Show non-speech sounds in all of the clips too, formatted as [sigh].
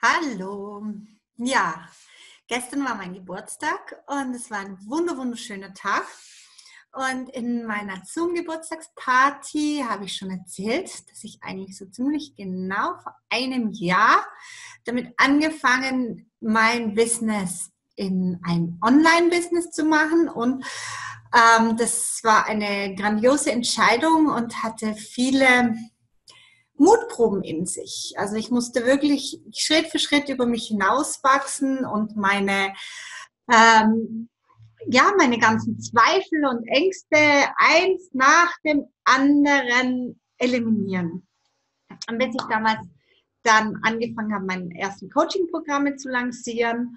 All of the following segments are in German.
Hallo. Ja, gestern war mein Geburtstag und es war ein wunderschöner Tag. Und in meiner Zoom-Geburtstagsparty habe ich schon erzählt, dass ich eigentlich so ziemlich genau vor einem Jahr damit angefangen, mein Business in ein Online-Business zu machen. Und ähm, das war eine grandiose Entscheidung und hatte viele Mutproben in sich. Also ich musste wirklich Schritt für Schritt über mich hinauswachsen und meine, ähm, ja, meine ganzen Zweifel und Ängste eins nach dem anderen eliminieren. Und bis ich damals dann angefangen habe, meine ersten Coaching-Programme zu lancieren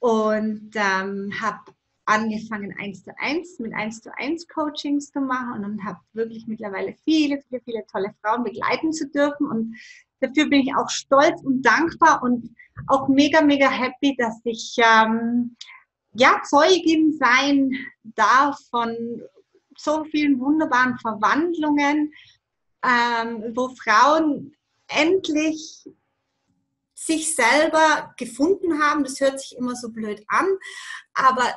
und ähm, habe angefangen, eins zu eins mit eins zu eins Coachings zu machen und habe wirklich mittlerweile viele, viele, viele tolle Frauen begleiten zu dürfen. Und dafür bin ich auch stolz und dankbar und auch mega, mega happy, dass ich ähm, ja Zeugin sein darf von so vielen wunderbaren Verwandlungen, ähm, wo Frauen endlich sich selber gefunden haben. Das hört sich immer so blöd an, aber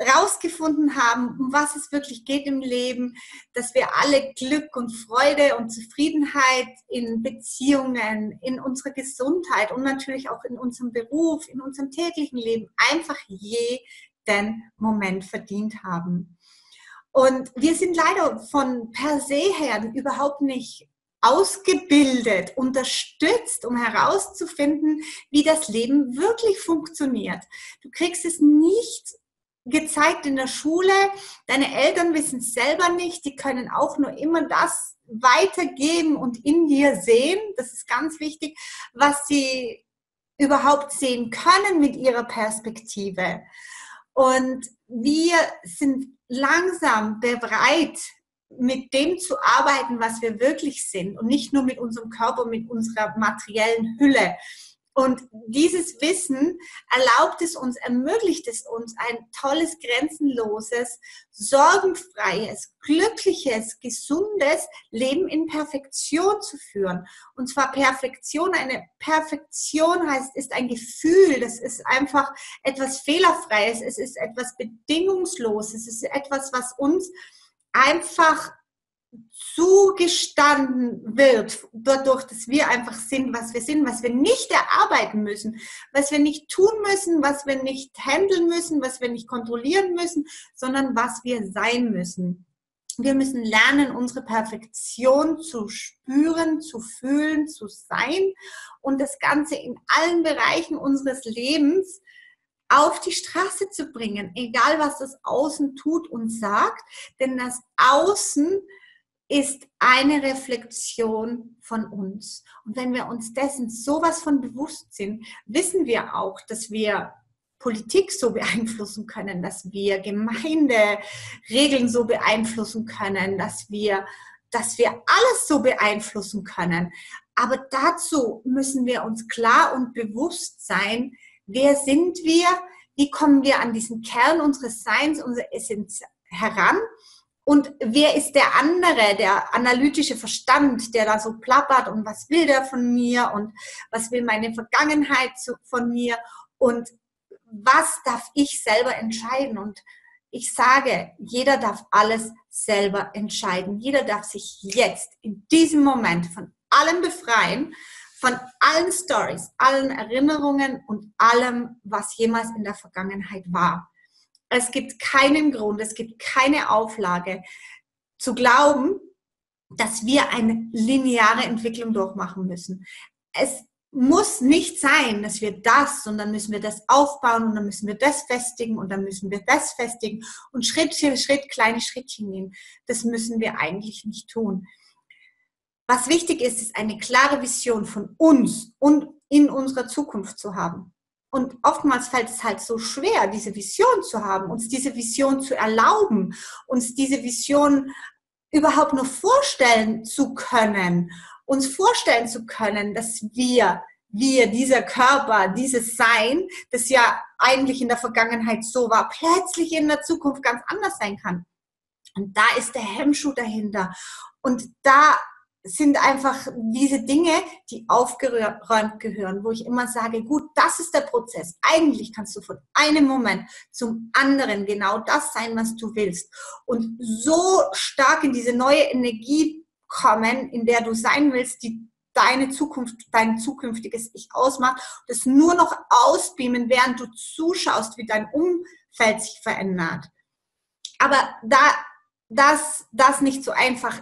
rausgefunden haben, um was es wirklich geht im Leben, dass wir alle Glück und Freude und Zufriedenheit in Beziehungen, in unserer Gesundheit und natürlich auch in unserem Beruf, in unserem täglichen Leben einfach jeden Moment verdient haben. Und wir sind leider von per se her überhaupt nicht ausgebildet, unterstützt, um herauszufinden, wie das Leben wirklich funktioniert. Du kriegst es nicht gezeigt in der Schule. Deine Eltern wissen es selber nicht. Die können auch nur immer das weitergeben und in dir sehen. Das ist ganz wichtig, was sie überhaupt sehen können mit ihrer Perspektive. Und wir sind langsam bereit, mit dem zu arbeiten, was wir wirklich sind und nicht nur mit unserem Körper, mit unserer materiellen Hülle. Und dieses Wissen erlaubt es uns, ermöglicht es uns, ein tolles, grenzenloses, sorgenfreies, glückliches, gesundes Leben in Perfektion zu führen. Und zwar Perfektion, eine Perfektion heißt, ist ein Gefühl, das ist einfach etwas Fehlerfreies, es ist etwas Bedingungsloses, es ist etwas, was uns einfach zugestanden wird, dadurch, dass wir einfach sind, was wir sind, was wir nicht erarbeiten müssen, was wir nicht tun müssen, was wir nicht handeln müssen, was wir nicht kontrollieren müssen, sondern was wir sein müssen. Wir müssen lernen, unsere Perfektion zu spüren, zu fühlen, zu sein und das Ganze in allen Bereichen unseres Lebens auf die Straße zu bringen, egal was das Außen tut und sagt, denn das Außen ist eine Reflexion von uns. Und wenn wir uns dessen sowas von bewusst sind, wissen wir auch, dass wir Politik so beeinflussen können, dass wir Gemeinderegeln so beeinflussen können, dass wir, dass wir alles so beeinflussen können. Aber dazu müssen wir uns klar und bewusst sein, wer sind wir, wie kommen wir an diesen Kern unseres Seins, unsere Essenz heran und wer ist der andere, der analytische Verstand, der da so plappert und was will der von mir und was will meine Vergangenheit von mir und was darf ich selber entscheiden? Und ich sage, jeder darf alles selber entscheiden. Jeder darf sich jetzt in diesem Moment von allem befreien, von allen Stories, allen Erinnerungen und allem, was jemals in der Vergangenheit war. Es gibt keinen Grund, es gibt keine Auflage zu glauben, dass wir eine lineare Entwicklung durchmachen müssen. Es muss nicht sein, dass wir das, sondern müssen wir das aufbauen und dann müssen wir das festigen und dann müssen wir das festigen und Schritt für Schritt kleine Schrittchen gehen. Das müssen wir eigentlich nicht tun. Was wichtig ist, ist eine klare Vision von uns und in unserer Zukunft zu haben. Und oftmals fällt es halt so schwer, diese Vision zu haben, uns diese Vision zu erlauben, uns diese Vision überhaupt nur vorstellen zu können, uns vorstellen zu können, dass wir, wir, dieser Körper, dieses Sein, das ja eigentlich in der Vergangenheit so war, plötzlich in der Zukunft ganz anders sein kann. Und da ist der Hemmschuh dahinter. Und da sind einfach diese Dinge, die aufgeräumt gehören, wo ich immer sage, gut, das ist der Prozess. Eigentlich kannst du von einem Moment zum anderen genau das sein, was du willst. Und so stark in diese neue Energie kommen, in der du sein willst, die deine Zukunft, dein zukünftiges Ich ausmacht, das nur noch ausbeamen, während du zuschaust, wie dein Umfeld sich verändert. Aber da das, das nicht so einfach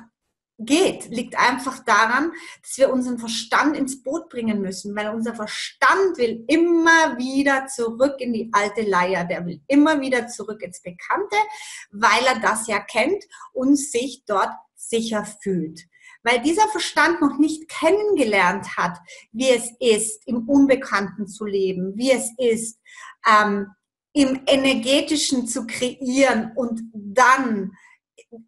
geht, liegt einfach daran, dass wir unseren Verstand ins Boot bringen müssen, weil unser Verstand will immer wieder zurück in die alte Leier, der will immer wieder zurück ins Bekannte, weil er das ja kennt und sich dort sicher fühlt. Weil dieser Verstand noch nicht kennengelernt hat, wie es ist, im Unbekannten zu leben, wie es ist, ähm, im Energetischen zu kreieren und dann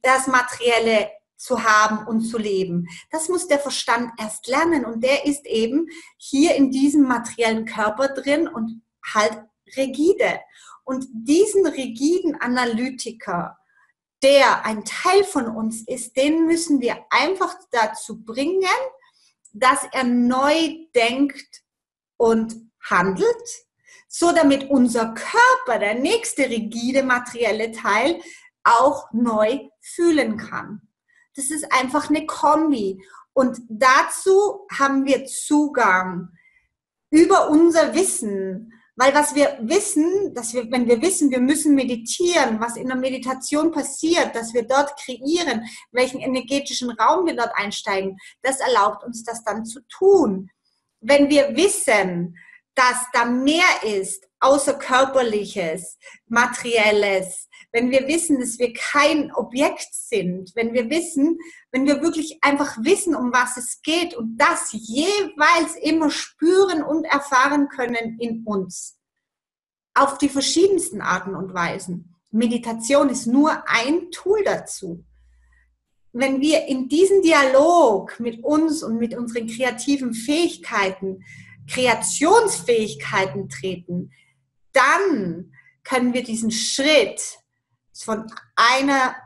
das Materielle zu haben und zu leben. Das muss der Verstand erst lernen und der ist eben hier in diesem materiellen Körper drin und halt rigide. Und diesen rigiden Analytiker, der ein Teil von uns ist, den müssen wir einfach dazu bringen, dass er neu denkt und handelt, so damit unser Körper, der nächste rigide materielle Teil, auch neu fühlen kann. Das ist einfach eine Kombi. Und dazu haben wir Zugang über unser Wissen. Weil was wir wissen, dass wir, wenn wir wissen, wir müssen meditieren, was in der Meditation passiert, dass wir dort kreieren, welchen energetischen Raum wir dort einsteigen, das erlaubt uns das dann zu tun. Wenn wir wissen, dass da mehr ist, außer körperliches, materielles, wenn wir wissen, dass wir kein Objekt sind, wenn wir wissen, wenn wir wirklich einfach wissen, um was es geht und das jeweils immer spüren und erfahren können in uns. Auf die verschiedensten Arten und Weisen. Meditation ist nur ein Tool dazu. Wenn wir in diesen Dialog mit uns und mit unseren kreativen Fähigkeiten, Kreationsfähigkeiten treten, dann können wir diesen Schritt von einer,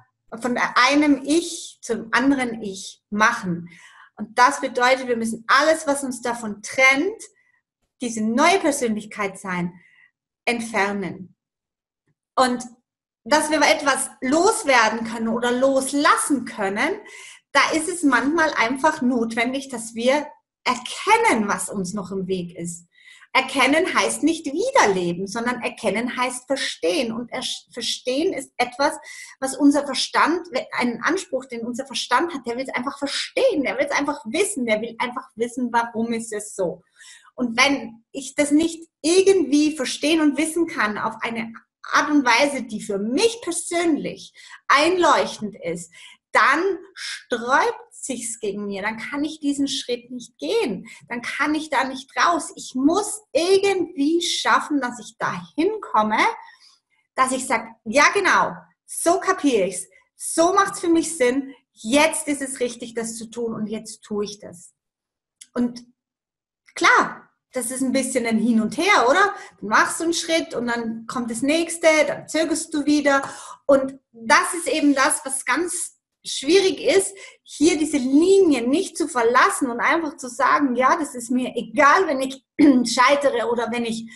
von einem Ich zum anderen Ich machen. Und das bedeutet, wir müssen alles, was uns davon trennt, diese neue Persönlichkeit sein, entfernen. Und dass wir etwas loswerden können oder loslassen können, da ist es manchmal einfach notwendig, dass wir erkennen, was uns noch im Weg ist. Erkennen heißt nicht wiederleben, sondern erkennen heißt verstehen. Und verstehen ist etwas, was unser Verstand, einen Anspruch, den unser Verstand hat, der will es einfach verstehen, der will es einfach wissen, der will einfach wissen, warum ist es so. Und wenn ich das nicht irgendwie verstehen und wissen kann auf eine Art und Weise, die für mich persönlich einleuchtend ist, dann sträubt sich's gegen mir, dann kann ich diesen Schritt nicht gehen, dann kann ich da nicht raus. Ich muss irgendwie schaffen, dass ich da hinkomme, dass ich sage, ja genau, so kapiere ich's, so macht's für mich Sinn, jetzt ist es richtig, das zu tun und jetzt tue ich das. Und klar, das ist ein bisschen ein Hin und Her, oder? Du machst einen Schritt und dann kommt das nächste, dann zögerst du wieder. Und das ist eben das, was ganz schwierig ist, hier diese Linie nicht zu verlassen und einfach zu sagen, ja, das ist mir egal, wenn ich [clears throat] scheitere oder wenn ich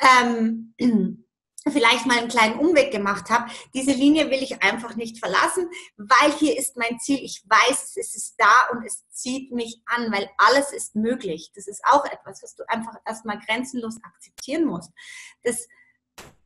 ähm, [clears throat] vielleicht mal einen kleinen Umweg gemacht habe. Diese Linie will ich einfach nicht verlassen, weil hier ist mein Ziel. Ich weiß, es ist da und es zieht mich an, weil alles ist möglich. Das ist auch etwas, was du einfach erstmal grenzenlos akzeptieren musst. Das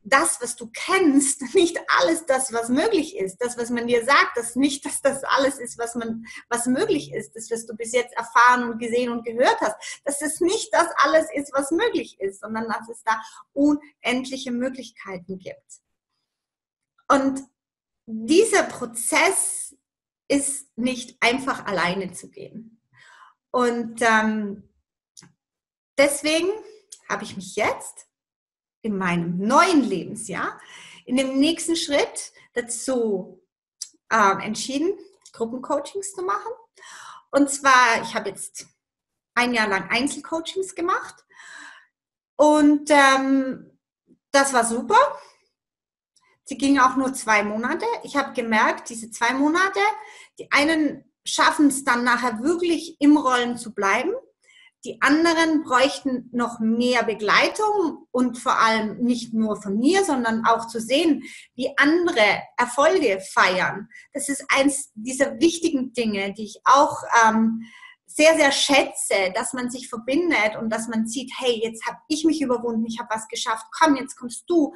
das, was du kennst, [laughs] nicht alles das, was möglich ist. Das, was man dir sagt, das nicht, dass das alles ist, was man, was möglich ist. Das, was du bis jetzt erfahren und gesehen und gehört hast. Dass es nicht das alles ist, was möglich ist, sondern dass es da unendliche Möglichkeiten gibt. Und dieser Prozess ist nicht einfach alleine zu gehen. Und ähm, deswegen habe ich mich jetzt in meinem neuen Lebensjahr in dem nächsten Schritt dazu äh, entschieden, Gruppencoachings zu machen. Und zwar, ich habe jetzt ein Jahr lang Einzelcoachings gemacht und ähm, das war super. Sie gingen auch nur zwei Monate. Ich habe gemerkt, diese zwei Monate, die einen schaffen es dann nachher wirklich im Rollen zu bleiben. Die anderen bräuchten noch mehr Begleitung und vor allem nicht nur von mir, sondern auch zu sehen, wie andere Erfolge feiern. Das ist eins dieser wichtigen Dinge, die ich auch ähm, sehr, sehr schätze, dass man sich verbindet und dass man sieht, hey, jetzt habe ich mich überwunden, ich habe was geschafft, komm, jetzt kommst du.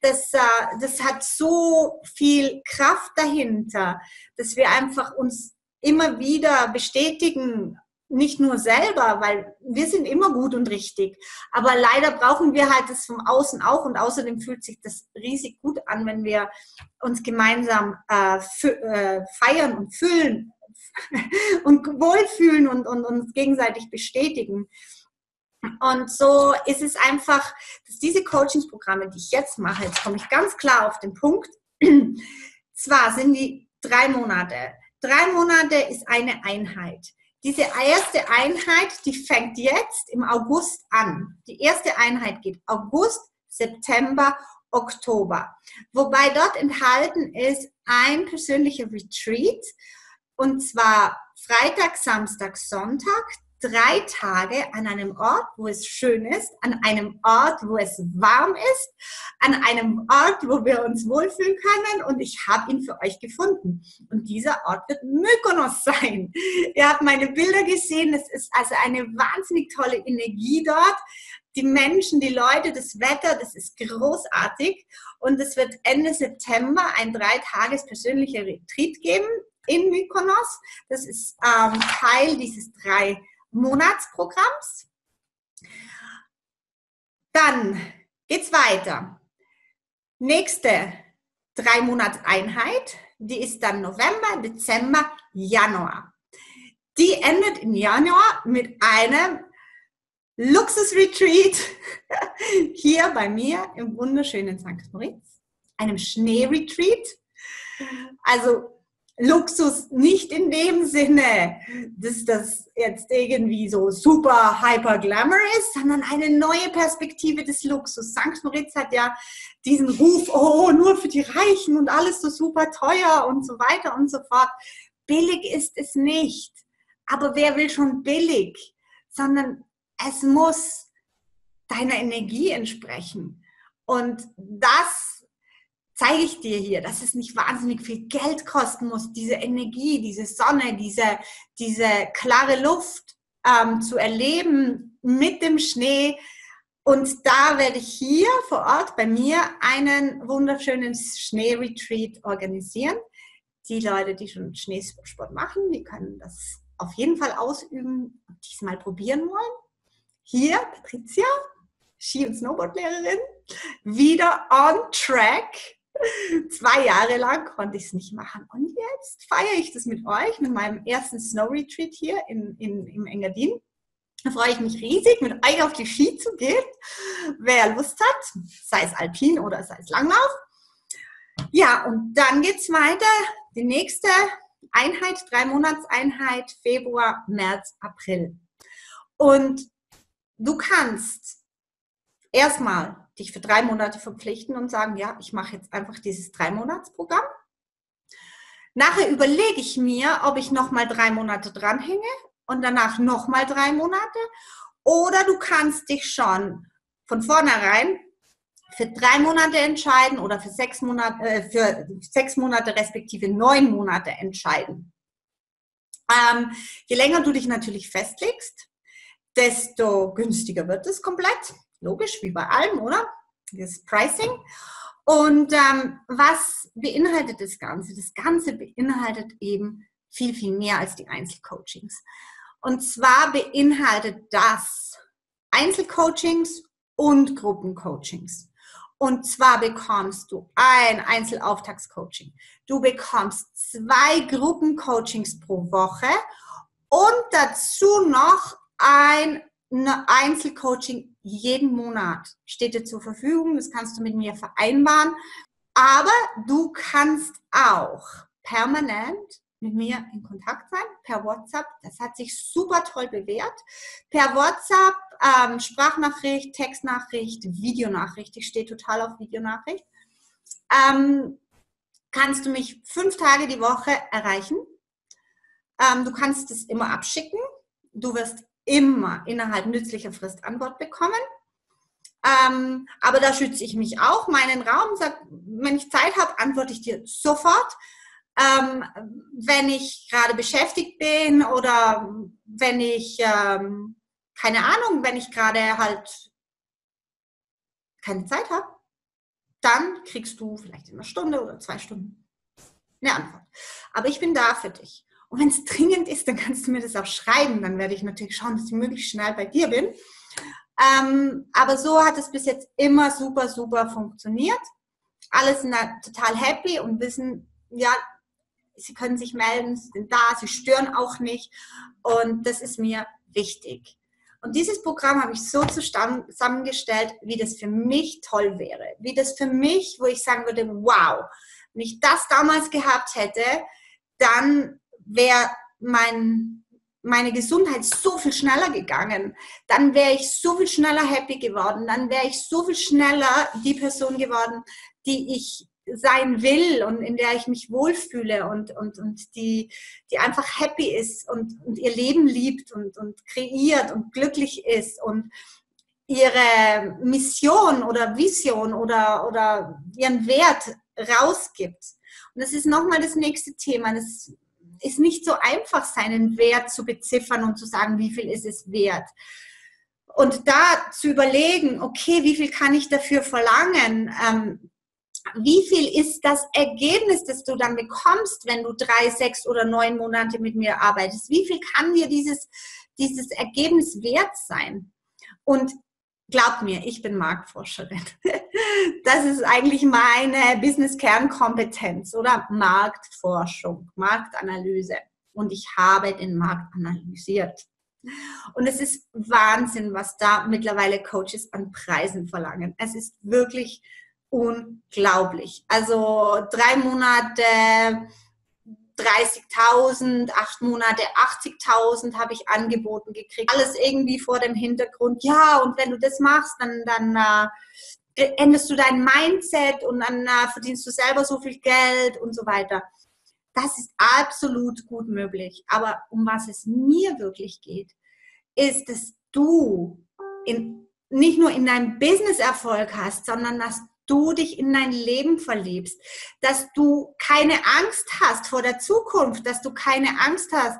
Das, äh, das hat so viel Kraft dahinter, dass wir einfach uns immer wieder bestätigen, nicht nur selber, weil wir sind immer gut und richtig. Aber leider brauchen wir halt das vom Außen auch und außerdem fühlt sich das riesig gut an, wenn wir uns gemeinsam äh, äh feiern und füllen [laughs] und wohlfühlen und, und uns gegenseitig bestätigen. Und so ist es einfach, dass diese Coachingsprogramme, die ich jetzt mache, jetzt komme ich ganz klar auf den Punkt, [clears throat] zwar sind die drei Monate. Drei Monate ist eine Einheit. Diese erste Einheit, die fängt jetzt im August an. Die erste Einheit geht August, September, Oktober. Wobei dort enthalten ist ein persönlicher Retreat und zwar Freitag, Samstag, Sonntag, drei Tage an einem Ort, wo es schön ist, an einem Ort, wo es warm ist, an einem Ort, wo wir uns wohlfühlen können. Und ich habe ihn für euch gefunden. Und dieser Ort wird Mykonos [laughs] sein. Ihr habt meine Bilder gesehen. Es ist also eine wahnsinnig tolle Energie dort. Die Menschen, die Leute, das Wetter, das ist großartig. Und es wird Ende September ein drei Tages persönlicher Retreat geben in Mykonos. Das ist ähm, Teil dieses drei Monatsprogramms. Dann geht's weiter. Nächste drei Monatseinheit, die ist dann November, Dezember, Januar. Die endet im Januar mit einem Luxusretreat [laughs] hier bei mir im wunderschönen St. Moritz, einem Schneeretreat. Also Luxus nicht in dem Sinne, dass das jetzt irgendwie so super hyper glamour ist, sondern eine neue Perspektive des Luxus. St. Moritz hat ja diesen Ruf, oh, nur für die Reichen und alles so super teuer und so weiter und so fort. Billig ist es nicht. Aber wer will schon billig? Sondern es muss deiner Energie entsprechen. Und das zeige ich dir hier, dass es nicht wahnsinnig viel Geld kosten muss, diese Energie, diese Sonne, diese, diese klare Luft ähm, zu erleben mit dem Schnee. Und da werde ich hier vor Ort bei mir einen wunderschönen Schneeretreat organisieren. Die Leute, die schon Schneesport machen, die können das auf jeden Fall ausüben und diesmal probieren wollen. Hier, Patricia, Ski- und Snowboardlehrerin, wieder on track Zwei Jahre lang konnte ich es nicht machen. Und jetzt feiere ich das mit euch, mit meinem ersten Snow Retreat hier in, in, im Engadin. Da freue ich mich riesig, mit euch auf die Ski zu gehen. Wer Lust hat, sei es Alpin oder sei es Langlauf. Ja, und dann geht es weiter. Die nächste Einheit, drei Monatseinheit, Februar, März, April. Und du kannst erstmal dich für drei Monate verpflichten und sagen, ja, ich mache jetzt einfach dieses Drei-Monats-Programm. Nachher überlege ich mir, ob ich nochmal drei Monate dranhänge und danach nochmal drei Monate. Oder du kannst dich schon von vornherein für drei Monate entscheiden oder für sechs Monate, äh, für sechs Monate respektive neun Monate entscheiden. Ähm, je länger du dich natürlich festlegst, desto günstiger wird es komplett logisch, wie bei allem, oder? Das Pricing. Und ähm, was beinhaltet das Ganze? Das Ganze beinhaltet eben viel, viel mehr als die Einzelcoachings. Und zwar beinhaltet das Einzelcoachings und Gruppencoachings. Und zwar bekommst du ein Einzelauftagscoaching. Du bekommst zwei Gruppencoachings pro Woche und dazu noch ein Einzelcoaching jeden Monat steht dir zur Verfügung. Das kannst du mit mir vereinbaren. Aber du kannst auch permanent mit mir in Kontakt sein, per WhatsApp. Das hat sich super toll bewährt. Per WhatsApp, ähm, Sprachnachricht, Textnachricht, Videonachricht. Ich stehe total auf Videonachricht. Ähm, kannst du mich fünf Tage die Woche erreichen. Ähm, du kannst es immer abschicken. Du wirst immer innerhalb nützlicher Frist Antwort bekommen. Ähm, aber da schütze ich mich auch. Meinen Raum sagt, wenn ich Zeit habe, antworte ich dir sofort. Ähm, wenn ich gerade beschäftigt bin oder wenn ich, ähm, keine Ahnung, wenn ich gerade halt keine Zeit habe, dann kriegst du vielleicht in einer Stunde oder zwei Stunden eine Antwort. Aber ich bin da für dich. Und wenn es dringend ist, dann kannst du mir das auch schreiben. Dann werde ich natürlich schauen, dass ich möglichst schnell bei dir bin. Ähm, aber so hat es bis jetzt immer super, super funktioniert. Alle sind total happy und wissen, ja, sie können sich melden, sie sind da, sie stören auch nicht. Und das ist mir wichtig. Und dieses Programm habe ich so zusammengestellt, wie das für mich toll wäre. Wie das für mich, wo ich sagen würde, wow, wenn ich das damals gehabt hätte, dann wäre mein, meine Gesundheit so viel schneller gegangen. Dann wäre ich so viel schneller happy geworden. Dann wäre ich so viel schneller die Person geworden, die ich sein will und in der ich mich wohlfühle und, und, und die, die einfach happy ist und, und ihr Leben liebt und, und kreiert und glücklich ist und ihre Mission oder Vision oder, oder ihren Wert rausgibt. Und das ist nochmal das nächste Thema. Das ist nicht so einfach, seinen Wert zu beziffern und zu sagen, wie viel ist es wert. Und da zu überlegen, okay, wie viel kann ich dafür verlangen? Ähm, wie viel ist das Ergebnis, das du dann bekommst, wenn du drei, sechs oder neun Monate mit mir arbeitest? Wie viel kann dir dieses, dieses Ergebnis wert sein? Und glaub mir, ich bin Marktforscherin. [laughs] Das ist eigentlich meine Business-Kernkompetenz oder Marktforschung, Marktanalyse. Und ich habe den Markt analysiert. Und es ist Wahnsinn, was da mittlerweile Coaches an Preisen verlangen. Es ist wirklich unglaublich. Also drei Monate 30.000, acht Monate 80.000 habe ich angeboten gekriegt. Alles irgendwie vor dem Hintergrund, ja, und wenn du das machst, dann, dann äh, änderst du dein Mindset und dann äh, verdienst du selber so viel Geld und so weiter. Das ist absolut gut möglich. Aber um was es mir wirklich geht, ist, dass du in, nicht nur in deinem Business Erfolg hast, sondern dass du dich in dein Leben verliebst, dass du keine Angst hast vor der Zukunft, dass du keine Angst hast,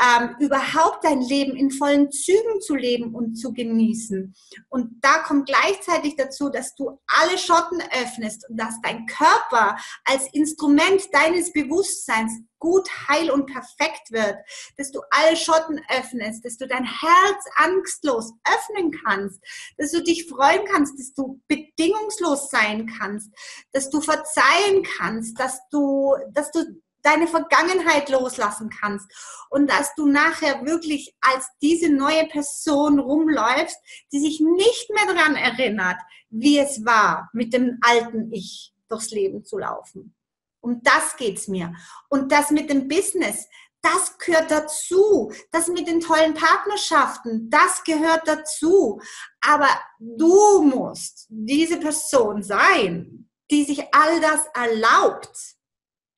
ähm, überhaupt dein Leben in vollen Zügen zu leben und zu genießen. Und da kommt gleichzeitig dazu, dass du alle Schotten öffnest und dass dein Körper als Instrument deines Bewusstseins gut, heil und perfekt wird, dass du alle Schotten öffnest, dass du dein Herz angstlos öffnen kannst, dass du dich freuen kannst, dass du bedingungslos sein kannst, dass du verzeihen kannst, dass du, dass du deine Vergangenheit loslassen kannst und dass du nachher wirklich als diese neue Person rumläufst, die sich nicht mehr daran erinnert, wie es war, mit dem alten Ich durchs Leben zu laufen. Um das geht's mir. Und das mit dem Business, das gehört dazu. Das mit den tollen Partnerschaften, das gehört dazu. Aber du musst diese Person sein, die sich all das erlaubt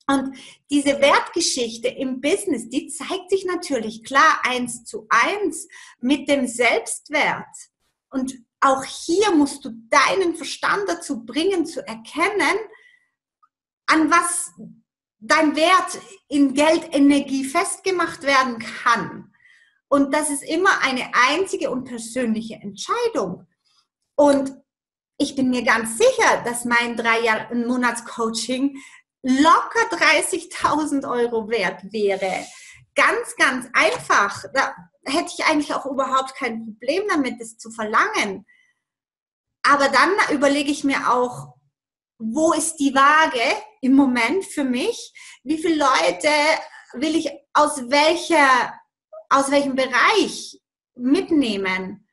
und diese Wertgeschichte im Business, die zeigt sich natürlich klar eins zu eins mit dem Selbstwert. Und auch hier musst du deinen Verstand dazu bringen, zu erkennen, an was dein Wert in Geldenergie festgemacht werden kann. Und das ist immer eine einzige und persönliche Entscheidung. Und ich bin mir ganz sicher, dass mein drei Monats Coaching locker 30.000 Euro wert wäre. Ganz, ganz einfach. Da hätte ich eigentlich auch überhaupt kein Problem damit, das zu verlangen. Aber dann überlege ich mir auch, wo ist die Waage im Moment für mich? Wie viele Leute will ich aus welcher, aus welchem Bereich mitnehmen?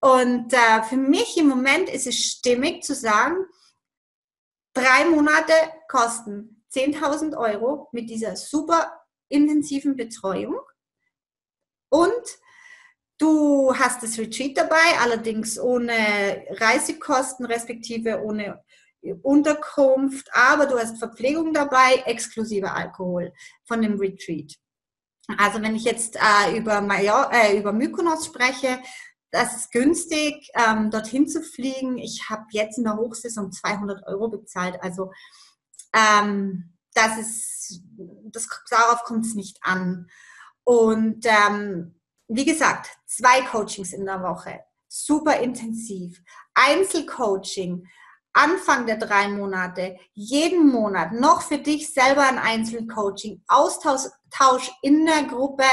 Und äh, für mich im Moment ist es stimmig zu sagen, Drei Monate kosten 10.000 Euro mit dieser super intensiven Betreuung. Und du hast das Retreat dabei, allerdings ohne Reisekosten, respektive ohne Unterkunft, aber du hast Verpflegung dabei, exklusive Alkohol von dem Retreat. Also wenn ich jetzt äh, über, Major, äh, über Mykonos spreche, das ist günstig, ähm, dorthin zu fliegen. Ich habe jetzt in der Hochsaison 200 Euro bezahlt. Also ähm, das ist, das, darauf kommt es nicht an. Und ähm, wie gesagt, zwei Coachings in der Woche, super intensiv. Einzelcoaching, Anfang der drei Monate, jeden Monat. Noch für dich selber ein Einzelcoaching, Austausch in der Gruppe,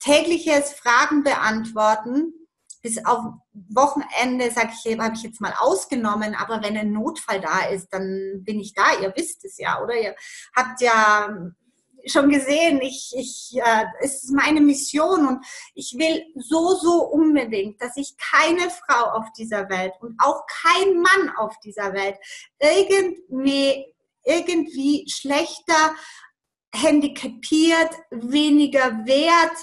tägliches Fragen beantworten bis auf Wochenende, sag ich, habe ich jetzt mal ausgenommen, aber wenn ein Notfall da ist, dann bin ich da. Ihr wisst es ja, oder? Ihr habt ja schon gesehen, ich, ich, äh, es ist meine Mission und ich will so, so unbedingt, dass ich keine Frau auf dieser Welt und auch kein Mann auf dieser Welt irgendwie, irgendwie schlechter handicapiert, weniger wert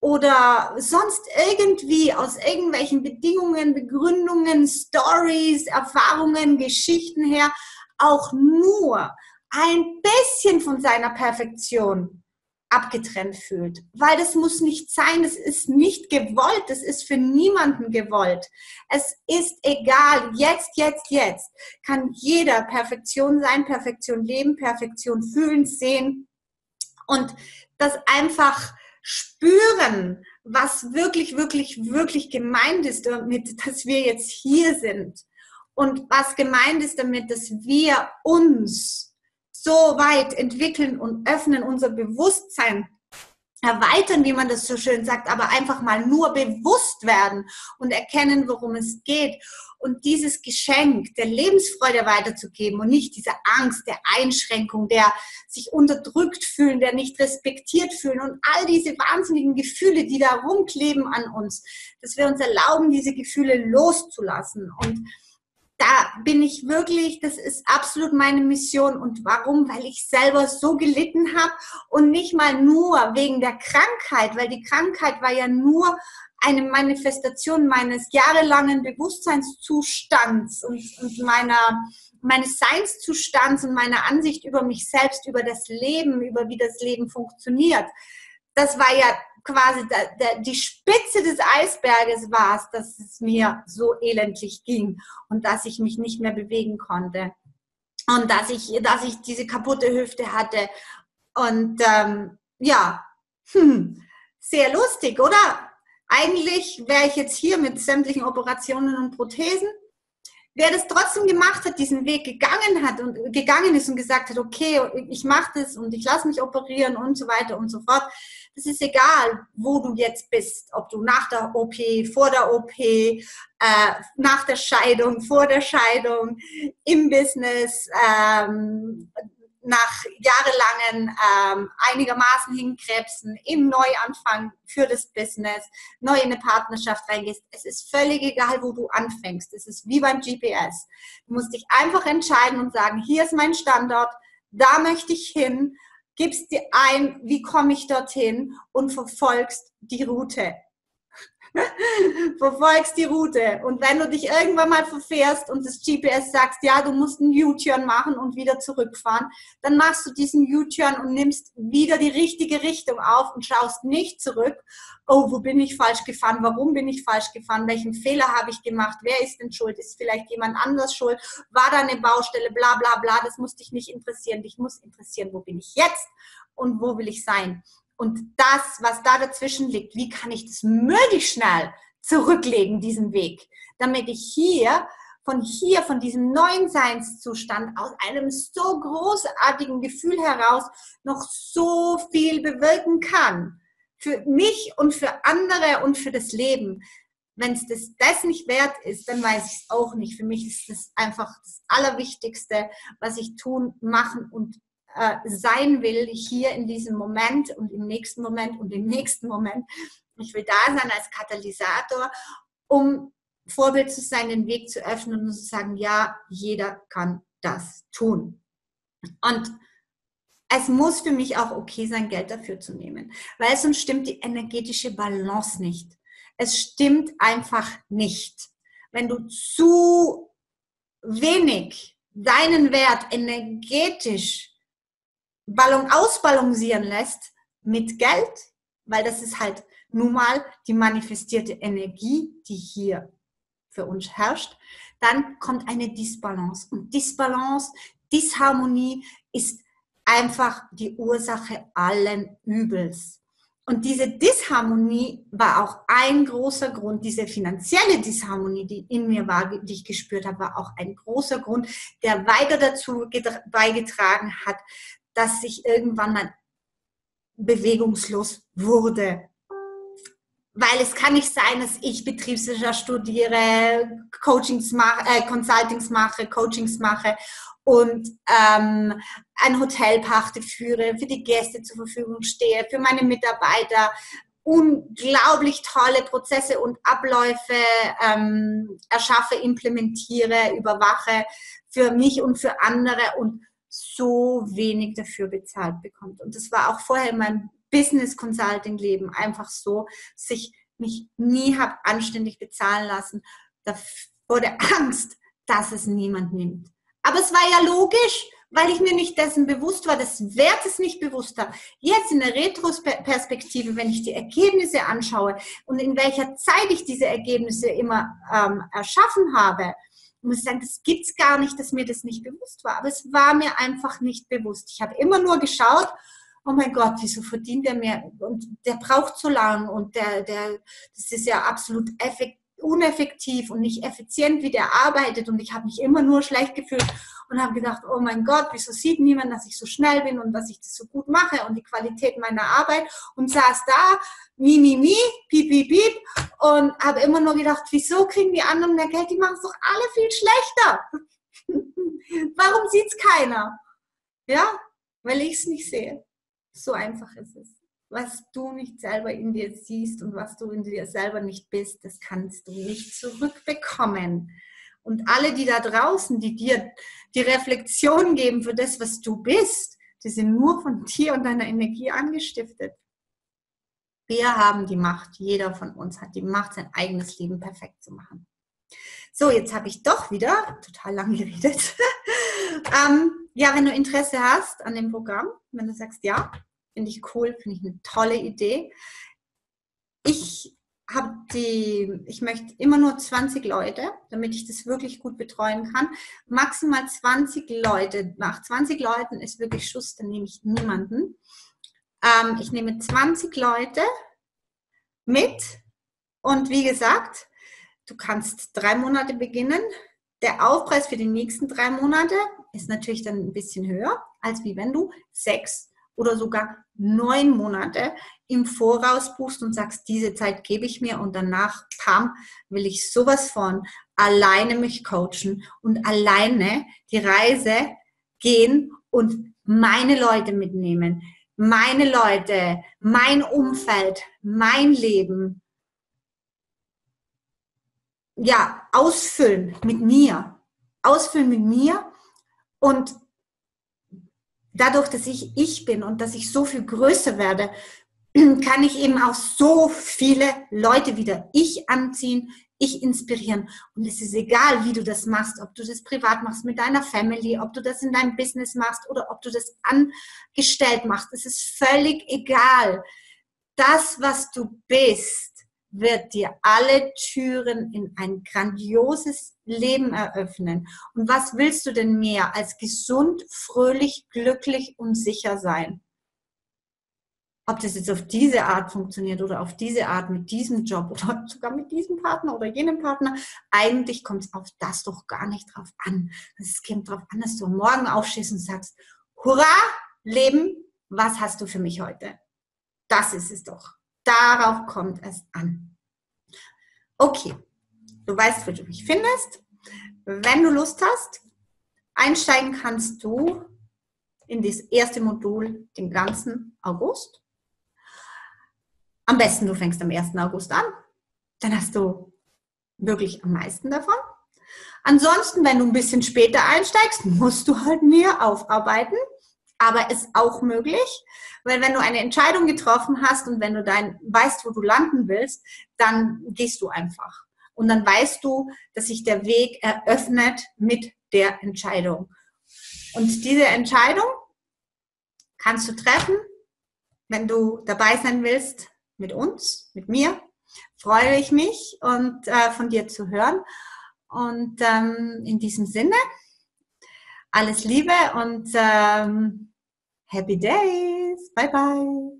oder sonst irgendwie aus irgendwelchen Bedingungen, Begründungen, Stories, Erfahrungen, Geschichten her auch nur ein bisschen von seiner Perfektion abgetrennt fühlt. Weil das muss nicht sein, das ist nicht gewollt, das ist für niemanden gewollt. Es ist egal, jetzt, jetzt, jetzt kann jeder Perfektion sein, Perfektion leben, Perfektion fühlen, sehen und das einfach spüren, was wirklich, wirklich, wirklich gemeint ist damit, dass wir jetzt hier sind. Und was gemeint ist damit, dass wir uns so weit entwickeln und öffnen, unser Bewusstsein erweitern, wie man das so schön sagt, aber einfach mal nur bewusst werden und erkennen, worum es geht. Und dieses Geschenk der Lebensfreude weiterzugeben und nicht diese Angst, der Einschränkung, der sich unterdrückt fühlen, der nicht respektiert fühlen und all diese wahnsinnigen Gefühle, die da rumkleben an uns, dass wir uns erlauben, diese Gefühle loszulassen. Und da bin ich wirklich, das ist absolut meine Mission. Und warum? Weil ich selber so gelitten habe und nicht mal nur wegen der Krankheit, weil die Krankheit war ja nur eine Manifestation meines jahrelangen Bewusstseinszustands und, und meiner, meines Seinszustands und meiner Ansicht über mich selbst, über das Leben, über wie das Leben funktioniert. Das war ja quasi der, der, die Spitze des Eisberges war es, dass es mir so elendlich ging und dass ich mich nicht mehr bewegen konnte und dass ich, dass ich diese kaputte Hüfte hatte und ähm, ja, hm, sehr lustig, oder? Eigentlich wäre ich jetzt hier mit sämtlichen Operationen und Prothesen. Wer das trotzdem gemacht hat, diesen Weg gegangen hat und gegangen ist und gesagt hat, okay, ich mache das und ich lasse mich operieren und so weiter und so fort. Das ist egal, wo du jetzt bist, ob du nach der OP, vor der OP, äh, nach der Scheidung, vor der Scheidung, im Business, ähm, nach jahrelangen ähm, einigermaßen hinkrebsen, im Neuanfang für das Business, neu in eine Partnerschaft reingehst. Es ist völlig egal, wo du anfängst. Es ist wie beim GPS. Du musst dich einfach entscheiden und sagen, hier ist mein Standort, da möchte ich hin, gibst dir ein, wie komme ich dorthin und verfolgst die Route. [laughs] verfolgst die Route. Und wenn du dich irgendwann mal verfährst und das GPS sagst, ja, du musst einen U-Turn machen und wieder zurückfahren, dann machst du diesen U-Turn und nimmst wieder die richtige Richtung auf und schaust nicht zurück. Oh, wo bin ich falsch gefahren? Warum bin ich falsch gefahren? Welchen Fehler habe ich gemacht? Wer ist denn schuld? Ist vielleicht jemand anders schuld? War da eine Baustelle? Bla, bla, bla. Das muss dich nicht interessieren. Dich muss interessieren, wo bin ich jetzt und wo will ich sein? Und das, was da dazwischen liegt, wie kann ich das möglichst schnell zurücklegen, diesen Weg, damit ich hier, von hier, von diesem neuen Seinszustand, aus einem so großartigen Gefühl heraus noch so viel bewirken kann. Für mich und für andere und für das Leben. Wenn es das, das nicht wert ist, dann weiß ich es auch nicht. Für mich ist das einfach das Allerwichtigste, was ich tun, machen und äh, sein will, hier in diesem Moment und im nächsten Moment und im [laughs] nächsten Moment. Ich will da sein als Katalysator, um Vorbild zu sein, den Weg zu öffnen und zu sagen, ja, jeder kann das tun. Und es muss für mich auch okay sein, Geld dafür zu nehmen, weil sonst stimmt die energetische Balance nicht. Es stimmt einfach nicht. Wenn du zu wenig deinen Wert energetisch Ballon ausbalancieren lässt mit Geld, weil das ist halt nun mal die manifestierte Energie, die hier für uns herrscht, dann kommt eine Disbalance. Und Disbalance, Disharmonie ist einfach die Ursache allen Übels. Und diese Disharmonie war auch ein großer Grund, diese finanzielle Disharmonie, die in mir war, die ich gespürt habe, war auch ein großer Grund, der weiter dazu beigetragen hat, dass ich irgendwann mal bewegungslos wurde. Weil es kann nicht sein, dass ich Betriebswirtschaft studiere, Coachings mache, äh, Consultings mache, Coachings mache und ähm, ein Hotel pachte führe, für die Gäste zur Verfügung stehe, für meine Mitarbeiter unglaublich tolle Prozesse und Abläufe ähm, erschaffe, implementiere, überwache für mich und für andere und so wenig dafür bezahlt bekommt. Und das war auch vorher in meinem Business Consulting Leben einfach so, dass ich mich nie habe anständig bezahlen lassen. Da wurde Angst, dass es niemand nimmt. Aber es war ja logisch, weil ich mir nicht dessen bewusst war, des Wertes nicht bewusst habe. Jetzt in der Retrospektive, wenn ich die Ergebnisse anschaue und in welcher Zeit ich diese Ergebnisse immer ähm, erschaffen habe, muss sagen, das gibt's gar nicht, dass mir das nicht bewusst war. Aber es war mir einfach nicht bewusst. Ich habe immer nur geschaut, oh mein Gott, wieso verdient der mehr? Und der braucht so lang und der, der, das ist ja absolut effektiv uneffektiv und nicht effizient, wie der arbeitet und ich habe mich immer nur schlecht gefühlt und habe gedacht, oh mein Gott, wieso sieht niemand, dass ich so schnell bin und dass ich das so gut mache und die Qualität meiner Arbeit und saß da, mi, mi, mi, piep, piep, piep und habe immer nur gedacht, wieso kriegen die anderen mehr Geld, die machen es doch alle viel schlechter. [laughs] Warum sieht es keiner? Ja, weil ich es nicht sehe. So einfach ist es was du nicht selber in dir siehst und was du in dir selber nicht bist, das kannst du nicht zurückbekommen. Und alle, die da draußen, die dir die Reflexion geben für das, was du bist, die sind nur von dir und deiner Energie angestiftet. Wir haben die Macht, jeder von uns hat die Macht, sein eigenes Leben perfekt zu machen. So, jetzt habe ich doch wieder total lang geredet. [laughs] ähm, ja, wenn du Interesse hast an dem Programm, wenn du sagst, ja, Finde ich cool, finde ich eine tolle Idee. Ich habe die, ich möchte immer nur 20 Leute, damit ich das wirklich gut betreuen kann. Maximal 20 Leute. Nach 20 Leuten ist wirklich Schuss, dann nehme ich niemanden. Ähm, ich nehme 20 Leute mit und wie gesagt, du kannst drei Monate beginnen. Der Aufpreis für die nächsten drei Monate ist natürlich dann ein bisschen höher, als wie wenn du sechs oder sogar neun Monate im Voraus buchst und sagst, diese Zeit gebe ich mir und danach, pam, will ich sowas von alleine mich coachen und alleine die Reise gehen und meine Leute mitnehmen, meine Leute, mein Umfeld, mein Leben, ja, ausfüllen mit mir, ausfüllen mit mir und dadurch, dass ich ich bin und dass ich so viel größer werde, [clears throat] kann ich eben auch so viele Leute wieder ich anziehen, ich inspirieren. Und es ist egal, wie du das machst, ob du das privat machst mit deiner Family, ob du das in deinem Business machst oder ob du das angestellt machst. Es ist völlig egal. Das, was du bist, wird dir alle Türen in ein grandioses Leben eröffnen. Und was willst du denn mehr als gesund, fröhlich, glücklich und sicher sein? Ob das jetzt auf diese Art funktioniert oder auf diese Art mit diesem Job [laughs] oder sogar mit diesem Partner oder jenem Partner, eigentlich kommt es auf das doch gar nicht drauf an. Es kommt darauf an, dass du morgen aufstehst und sagst, hurra, Leben, was hast du für mich heute? Das ist es doch. Darauf kommt es an. Okay, du weißt, wo du mich findest. Wenn du Lust hast, einsteigen kannst du in das erste Modul den ganzen August. Am besten du fängst am 1. August an. Dann hast du wirklich am meisten davon. Ansonsten, wenn du ein bisschen später einsteigst, musst du halt mehr aufarbeiten aber ist auch möglich, weil wenn du eine Entscheidung getroffen hast und wenn du dein weißt, wo du landen willst, dann gehst du einfach und dann weißt du, dass sich der Weg eröffnet mit der Entscheidung. Und diese Entscheidung kannst du treffen, wenn du dabei sein willst, mit uns, mit mir, freue ich mich und äh, von dir zu hören. Und ähm, in diesem Sinne, alles Liebe und ähm, Happy Days. Bye bye.